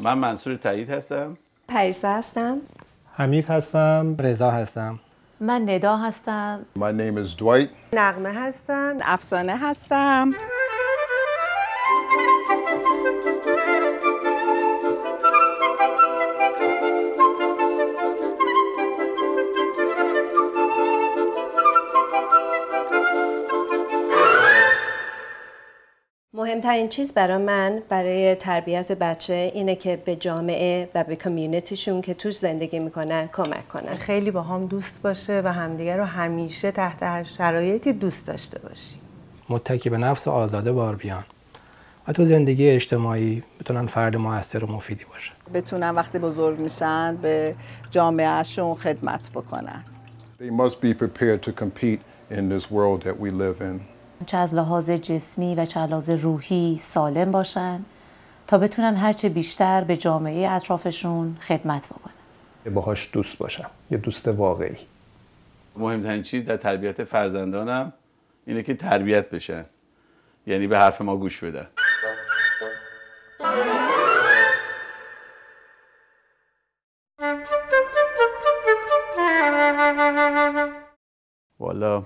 من منصور تایید هستم. پریسا هستم. حمید هستم. رضا هستم. من ندا هستم. My name is Dwight. نقمه هستم. افسانه هستم. مهمترین چیز برای من برای تربیت بچه اینه که به جامعه و به کمیونیتیشون که توش زندگی می‌کنن کمک کنن. خیلی با هم دوست باشه و همدیگر رو همیشه تحت هر شرایطی دوست داشته باشیم. متکی به نفس و آزاده بار بیان. و تو زندگی اجتماعی بتونن فرد موثر و مفیدی باشن بتونن وقتی بزرگ میشن به جامعهشون خدمت بکنن. They must be prepared to compete in this world that we live in. چه از لحاظ جسمی و چه از لحاظ روحی سالم باشن تا بتونن هرچه بیشتر به جامعه اطرافشون خدمت بکنن. باهاش دوست باشم یه دوست واقعی. مهمترین چیز در تربیت فرزندانم اینه که تربیت بشن. یعنی به حرف ما گوش بدن. والا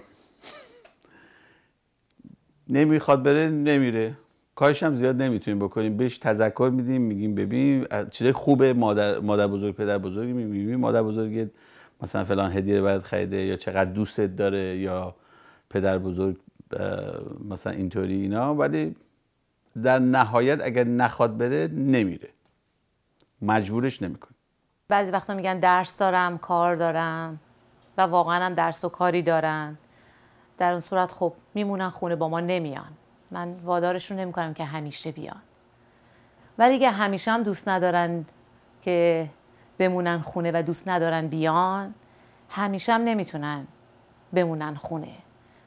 نمی‌خواد بره نمیره. کارش هم زیاد نمی‌تونیم بکنیم. بهش تذکر میدیم میگیم ببین چیزای خوبه مادر مادر بزرگ پدر بزرگ می‌بینیم مادر بزرگت مثلا فلان هدیه برات خریده یا چقدر دوستت داره یا پدر بزرگ مثلا اینطوری اینا. ولی در نهایت اگر نخواد بره نمیره. مجبورش نمیکن بعضی وقتا میگن درس دارم کار دارم و واقعا هم درس و کاری دارن. در اون صورت خب میمونن خونه با ما نمیان. من وادارشون نمی‌کنم که همیشه بیان. ولی اگه همیشه هم دوست ندارن که بمونن خونه و دوست ندارن بیان همیشه هم نمی‌تونن بمونن خونه.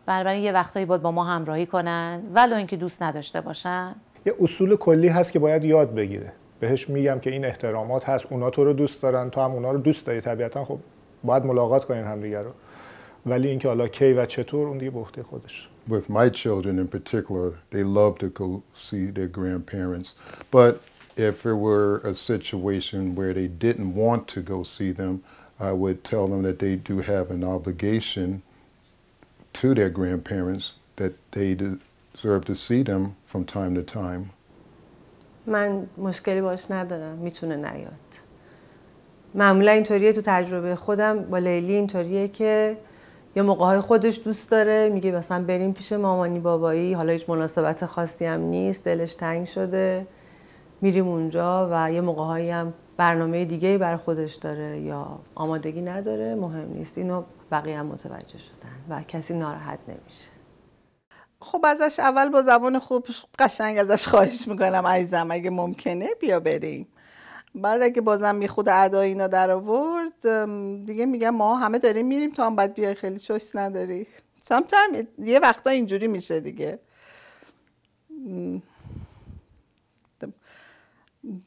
بنابراین یه وقتایی باید با ما همراهی کنن ولو اینکه دوست نداشته باشن. یه اصول کلی هست که باید یاد بگیره. بهش میگم که این احترامات هست. اونا تو رو دوست دارن تو هم اونا رو دوست داری. طبیعتا خب باید ملاقات کنین همدیگه رو. ولی اینکه حالا کی و چطور اون دیگه به عهده خودش With my children in particular, they love to go see their grandparents. But if it were a situation where they didn't want to go see them, I would tell them that they do have an obligation to their grandparents that they deserve to see them from time to time. من مشکلی باش ندارم می‌تونه نیاد معمولا اینطوریه تو تجربه خودم با لیلی اینطوریه که یه موقع های خودش دوست داره میگه مثلا بریم پیش مامانی بابایی حالا هیچ مناسبت خاصی هم نیست دلش تنگ شده. میریم اونجا و یه موقع هایی هم برنامه دیگه بر خودش داره یا آمادگی نداره مهم نیست. اینو بقیه هم متوجه شدن و کسی ناراحت نمیشه. خب ازش اول با زبان خوب قشنگ ازش خواهش می‌کنم عزیزم اگه ممکنه بیا بریم. بعد اگه بازم می خود ادا اینا در آورد دیگه میگم ما همه داریم میریم تو هم باید بیای خیلی چوش نداری. سامتایم یه وقتا اینجوری میشه دیگه.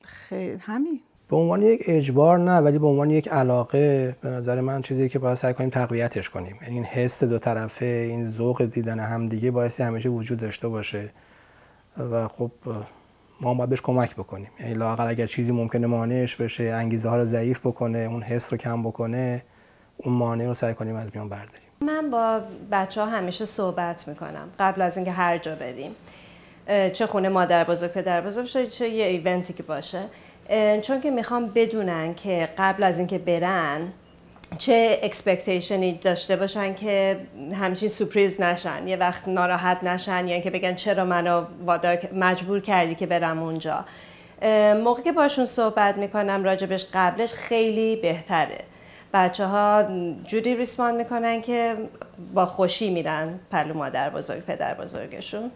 خیلی همین. به عنوان یک اجبار نه ولی به عنوان یک علاقه به نظر من چیزی که باید سعی کنیم تقویتش کنیم. یعنی این حس دو طرفه این ذوق دیدن هم دیگه باعث همیشه وجود داشته باشه. و خب ما باید بهش کمک بکنیم. یعنی لاقل اگر چیزی ممکنه مانعش بشه انگیزه ها رو ضعیف بکنه اون حس رو کم بکنه اون مانع رو سعی کنیم از میان برداریم. من با بچه ها همیشه صحبت می‌کنم. قبل از اینکه هر جا بریم. چه خونه مادر بزرگ پدر بزرگ باشه چه یه event ی که باشه. چون که می‌خوام بدونن که قبل از اینکه برن چه expectation ی داشته باشن که همچین surprise نشن یه وقت ناراحت نشن یا اینکه بگن چرا منو وادار مجبور کردی که برم اونجا. موقعی که باشون صحبت می‌کنم راجبش قبلش خیلی بهتره. بچه ها جوری respond می‌کنن که با خوشی میرن پلو مادر بزرگ پدر بزرگشون.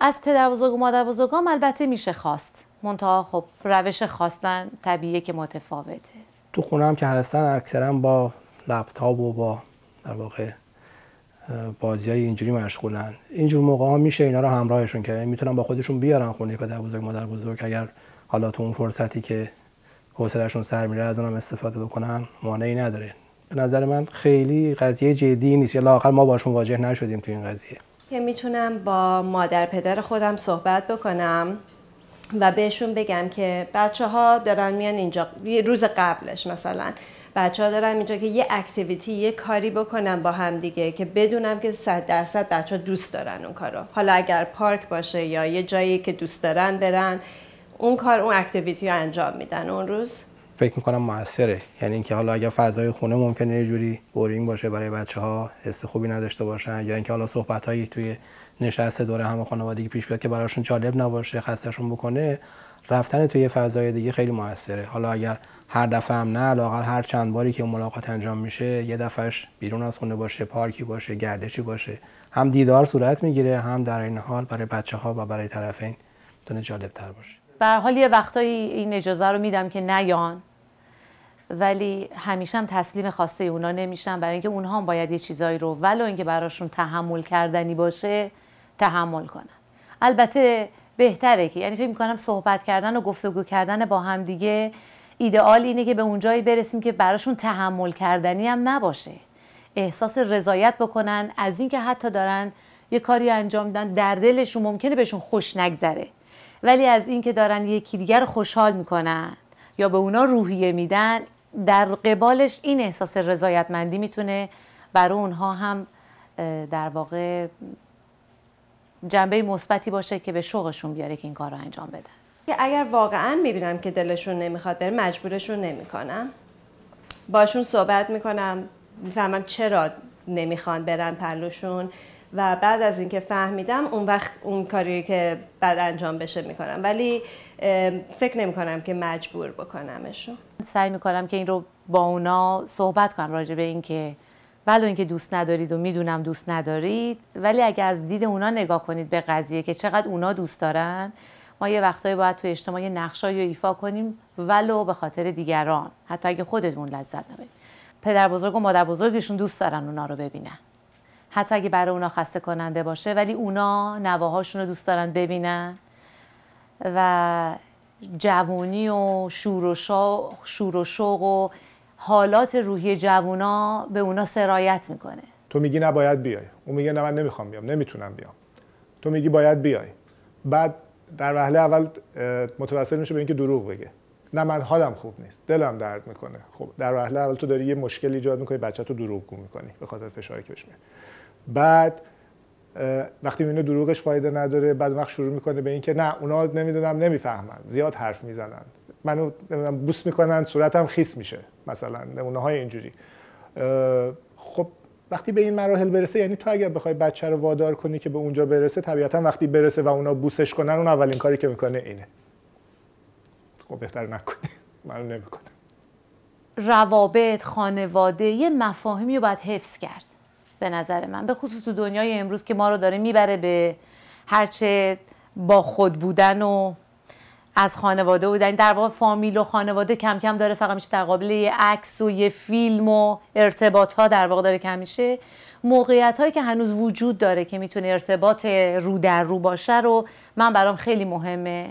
از پدر بزرگ و مادر بزرگام البته میشه خواست. منتها خب روش خواستن طبیعیه که متفاوته. تو خونه هم که هستن اکثرا با لپتاپ و با در واقع بازی های اینجوری مشغولن. اینجور موقع ها میشه اینا رو همراهشون که می‌تونن با خودشون بیارن خونه پدر بزرگ مادر بزرگ. اگر حالا تو اون فرصتی که حوصلهشون سر میره از اونم استفاده بکنن مانعی نداره. به نظر من خیلی قضیه جدی نیست. یا ما باشون مواجه نشدیم تو این قضیه. که می‌تونم با مادر پدر خودم صحبت بکنم. و بهشون بگم که بچه ها دارن میان اینجا روز قبلش مثلا. بچه ها دارن اینجا که یه اکتیویتی یه کاری بکنن با هم دیگه که بدونم که صد درصد بچه ها دوست دارن اون کارو. حالا اگر پارک باشه یا یه جایی که دوست دارن برن اون کار اون اکتیویتی رو انجام میدن اون روز. فکر می‌کنم موثره. یعنی اینکه حالا اگر فضای خونه ممکنه یه جوری بورینگ باشه برای بچه ها حس خوبی نداشته باشن یا اینکه حالا صحبت هایی توی نشست دوره هم خانوادگی پیش بیاد که براشون جالب نباشه خستشون بکنه رفتن توی فضای دیگه خیلی موثره. حالا اگر هر دفعه هم نه لاقل هر چند باری که ملاقات انجام میشه یه دفعهش بیرون از خونه باشه پارکی باشه گردشی باشه. هم دیدار صورت می‌گیره هم در این حال برای بچه ها و برای طرفین می‌تونه جالب تر باشه. به حال یه وقتایی این اجازه رو میدم که نیان. ولی همیشه هم تسلیم خواسته اونا نمیشن. برای اینکه اونها هم باید یه چیزایی رو ولو اینکه براشون تحمل کردنی باشه تحمل کنن. البته بهتره که یعنی فکر می‌کنم صحبت کردن و گفتگو کردن با هم دیگه ایدئال اینه که به اونجایی برسیم که براشون تحمل کردنی هم نباشه. احساس رضایت بکنن از اینکه حتی دارن یه کاری انجام میدن در دلشون ممکنه بهشون خوش نگذره. ولی از اینکه دارن یکی دیگر خوشحال می‌کنن یا به اونا روحیه میدن در قبالش این احساس رضایتمندی می‌تونه برای اونها هم در واقع جنبه مثبتی باشه که به شوقشون بیاره که این کار رو انجام بدن. اگر واقعا می‌بینم که دلشون نمی‌خواد بره مجبورشون نمی‌کنم. باشون صحبت می‌کنم می‌فهمم چرا نمی‌خوان برن پلوشون. و بعد از اینکه فهمیدم اون وقت اون کاری که بعد انجام بشه می‌کنم. ولی فکر نمی کنم که مجبور بکنمشون. سعی می‌کنم که این رو با اونا صحبت کنم راجع به اینکه ولو اینکه دوست ندارید و می‌دونم دوست ندارید ولی اگر از دید اونا نگاه کنید به قضیه که چقدر اونا دوست دارن ما یه وقتایی باید تو اجتماع نقشایی رو ایفا کنیم ولو به خاطر دیگران. حتی اگه خودتون لذت نبرید. پدر بزرگ و مادر بزرگشون دوست دارن اونا رو ببینن. حتی اگه برای اونا خسته کننده باشه ولی اونا نواهاشون رو دوست دارن ببینن. و جوونی و شور و, شور و شوق و حالات روحی جوونا به اونا سرایت می‌کنه. تو میگی نباید بیای. اون میگه نه من نمی‌خوام بیام. نمی‌تونم بیام. تو میگی باید بیای. بعد در وهله اول متوسل میشه به اینکه دروغ بگه. نه من حالم خوب نیست. دلم درد می‌کنه. خب در وهله اول تو داری یه مشکل ایجاد می‌کنی بچه تو دروغگو می‌کنی به خاطر فشاری که بهش بعد وقتی می‌بینه دروغش فایده نداره بعد وقت شروع می‌کنه به اینکه نه اونا نمی‌دونم نمی‌فهمن. زیاد حرف می‌زنن. منو نمی‌دونم بوس می‌کنن صورتم خیس میشه مثلا نمونه های اینجوری خب وقتی به این مراحل برسه یعنی تو اگر بخوای بچه رو وادار کنی که به اونجا برسه طبیعتا وقتی برسه و اونا بوسش کنن اون اولین کاری که می‌کنه اینه. خب بهتر نکنی. منو نمی‌کنه. روابط خانواده یه مفاهیمی رو باید حفظ کرد. به نظر من به خصوص تو دنیای امروز که ما رو داره می‌بره به هرچه با خود بودن و از خانواده بودن در واقع فامیل و خانواده کم کم داره فقط میشه در قابل یه عکس و یه فیلم و ارتباط ها در واقع داره کم میشه. موقعیت هایی که هنوز وجود داره که می‌تونه ارتباط رو در رو باشه رو من برام خیلی مهمه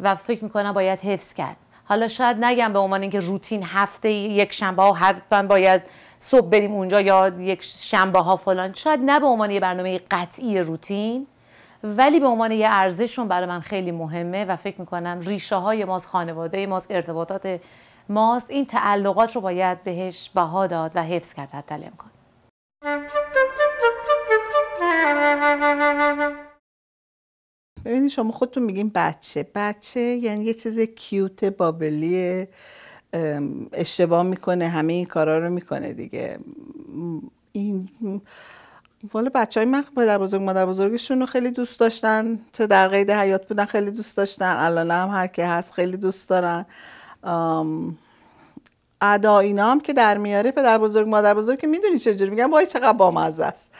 و فکر می‌کنم باید حفظ کرد. حالا شاید نگم به عنوان اینکه روتین هفته یک شنبه ها حتما باید صبح بریم اونجا یا یک شنبه ها فلان. شاید نه به عنوان یه برنامه قطعی روتین ولی به عنوان یه ارزششون برای من خیلی مهمه و فکر می‌کنم ریشه های ماست خانواده ماست ارتباطات ماست. این تعلقات رو باید بهش بها داد و حفظ کرد حتی امکان. ببینید شما خودتون میگین بچه. بچه یعنی یه چیز کیوت بابلی اشتباه می‌کنه همه این کارا رو می‌کنه دیگه. این والا بچه های من پدر بزرگ مادر بزرگشون رو خیلی دوست داشتن. تو در قید حیات بودن خیلی دوست داشتن. الان هم هر که هست خیلی دوست دارن. ادا اینا هم که در میاره پدر بزرگ مادر بزرگ که می‌دونی چجوری. میگن وای چقدر بامزه است.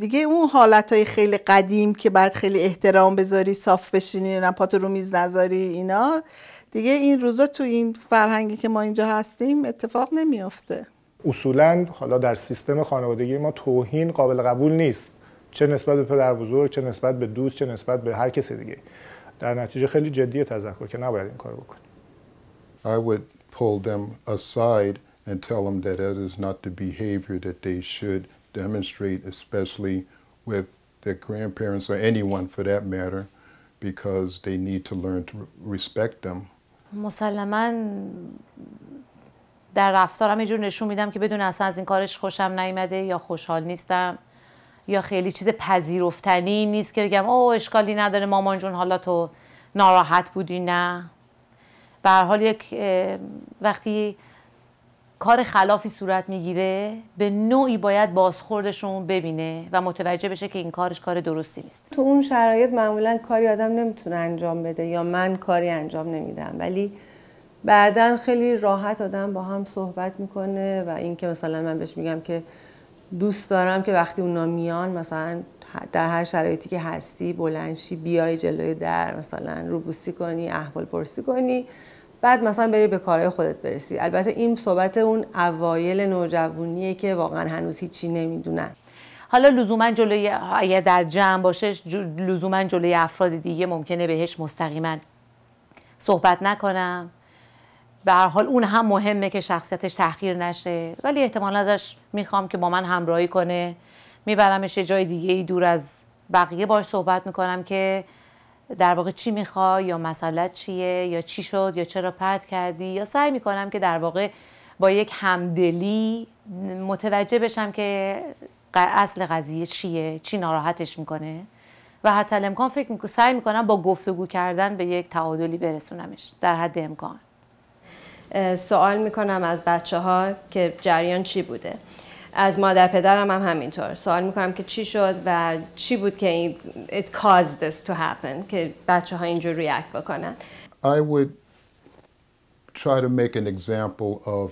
دیگه اون حالت های خیلی قدیم که بعد خیلی احترام بذاری صاف بشینی نه پاتو رو میز نذاری اینا. دیگه این روزا تو این فرهنگی که ما اینجا هستیم اتفاق نمیافته. اصولا حالا در سیستم خانوادگی ما توهین قابل قبول نیست. چه نسبت به پدر بزرگ چه نسبت به دوست چه نسبت به هر کسی دیگه. در نتیجه خیلی جدی تذکر که نباید این کار بکنی I would pull them aside and tell them that that is not the behavior that they should demonstrate especially with their grandparents or anyone for that matter because they need to learn to respect them. مسلما در رفتارم یه جور نشون میدم که بدون اصلا از این کارش خوشم نیامده یا خوشحال نیستم یا خیلی چیز پذیرفتنی نیست که بگم او اشکالی نداره مامان جون حالا تو ناراحت بودی نه به حال یک وقتی کار خلافی صورت می‌گیره؟ به نوعی باید بازخوردشون ببینه و متوجه بشه که این کارش کار درستی نیست. تو اون شرایط معمولا کاری آدم نمی‌تونه انجام بده یا من کاری انجام نمیدم. ولی بعدا خیلی راحت آدم با هم صحبت می‌کنه و اینکه مثلا من بهش میگم که دوست دارم که وقتی اونا میان مثلا در هر شرایطی که هستی بلنشی بیای جلوی در مثلا روبوسی کنی احوال پرسی کنی. بعد مثلا بری به کارهای خودت برسی. البته این صحبت اون اوایل نوجوانیه که واقعا هنوز هیچی نمی‌دونن. حالا لزوما جلوی اگه در جمع باشه لزوما جلوی افراد دیگه ممکنه بهش مستقیما صحبت نکنم. به هر حال اون هم مهمه که شخصیتش تحقیر نشه. ولی احتمالا ازش می‌خوام که با من همراهی کنه. میبرمش یه جای دیگه ای دور از بقیه باش صحبت می‌کنم که در واقع چی می‌خوای یا مسئله چیه یا چی شد یا چرا پرت کردی یا سعی می‌کنم که در واقع با یک همدلی متوجه بشم که اصل قضیه چیه چی ناراحتش می‌کنه و حتی الامکان فکر می‌کنم سعی می‌کنم با گفتگو کردن به یک تعادلی برسونمش در حد امکان. سوال می‌کنم از بچه ها که جریان چی بوده؟ از مادر پدرم هم همینطور سوال میکنم که چی شد و چی بود که این it caused this to happen که بچه ها اینجور ریاکت بکنن I would try to make an example of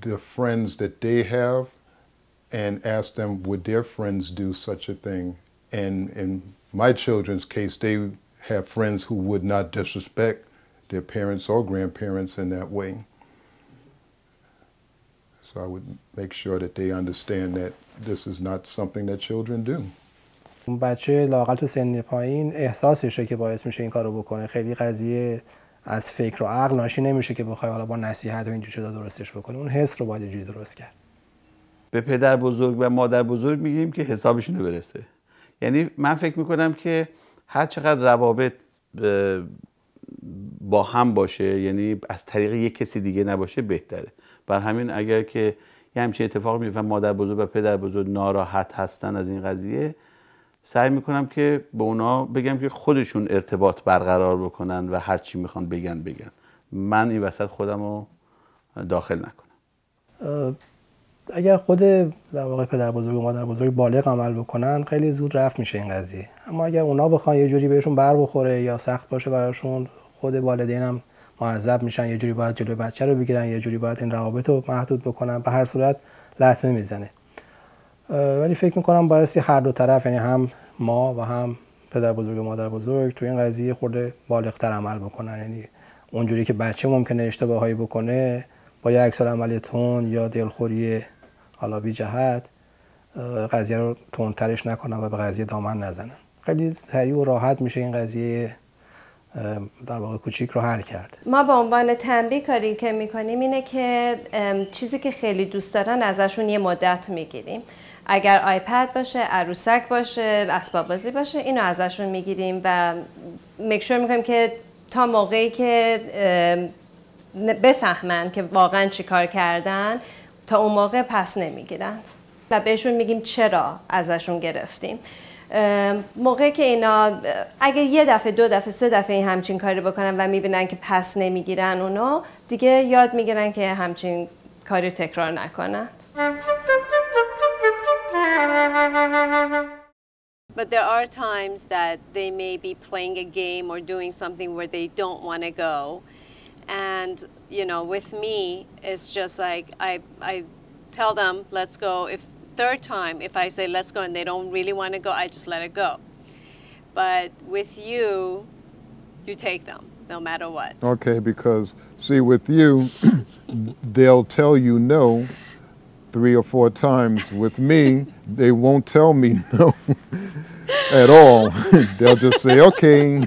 the friends that they have and ask them would their friends do such a thing and in my children's case they have friends who would not disrespect their parents or grandparents in that way So i would make sure that they understand that this is not something that children do. اون بچه لاقل تو سن پایین احساسشه که باعث میشه این کارو بکنه. خیلی قضیه از فکر و عقل ناشی نمیشه که بخوای حالا با نصیحت و اینجور چیزا درستش بکنه اون حس رو باید اینجوری درست کرد. به پدر بزرگ و مادر بزرگ میگیم که حسابشون رو برسه. یعنی من فکر می‌کنم که هر چقدر روابط با هم باشه یعنی از طریق یک کسی دیگه نباشه بهتره. بر همین اگر که یه همچین اتفاق میفته مادر بزرگ و پدر بزرگ ناراحت هستن از این قضیه سعی می‌کنم که به اونا بگم که خودشون ارتباط برقرار بکنن و هر چی می‌خوان بگن بگن. من این وسط خودم رو داخل نکنم. اگر خود در واقع پدر بزرگ و مادر بزرگ بالغ عمل بکنن خیلی زود رفت میشه این قضیه. اما اگر اونا بخوان یه جوری بهشون بر بخوره یا سخت باشه براشون خود والدین هم معذب میشن یه جوری باید جلوی بچه رو بگیرن یه جوری باید این روابط رو محدود بکنن به هر صورت لطمه می‌زنه. ولی فکر می‌کنم بایستی هر دو طرف یعنی هم ما و هم پدر بزرگ و مادر بزرگ تو این قضیه خورده بالغتر عمل بکنن. یعنی اونجوری که بچه ممکنه اشتباهایی بکنه با یه عکس عمل تون یا دلخوری حالا بی جهت قضیه رو تندترش نکنن و به قضیه دامن نزنن. خیلی سریع و راحت میشه این قضیه در واقع کوچیک رو حل کرد. ما به عنوان تنبیه کاری که می‌کنیم اینه که چیزی که خیلی دوست دارن ازشون یه مدت می‌گیریم. اگر آیپد باشه عروسک باشه اسباب بازی باشه اینو ازشون می‌گیریم و مکشور می‌کنیم که تا موقعی که بفهمن که واقعا چی کار کردن تا اون موقع پس نمی‌گیرند. و بهشون میگیم چرا ازشون گرفتیم. ام، موقعی که اینا اگه یه دفعه دو دفعه سه دفعه این همچین کاری بکنن و می‌بینن که پس نمی‌گیرن اونا دیگه یاد می‌گیرن که همچین کاری تکرار نکنن But there are times that they may be playing a game or doing something where they don't want to go. And, you know, with me, it's just like I, I tell them, let's go. If third time, if I say let's go and they don't really want to go, I just let it go. But with you, you take them no matter what. Okay, because see, with you, they'll tell you no three or four times. With me, they won't tell me no at all. they'll just say, okay.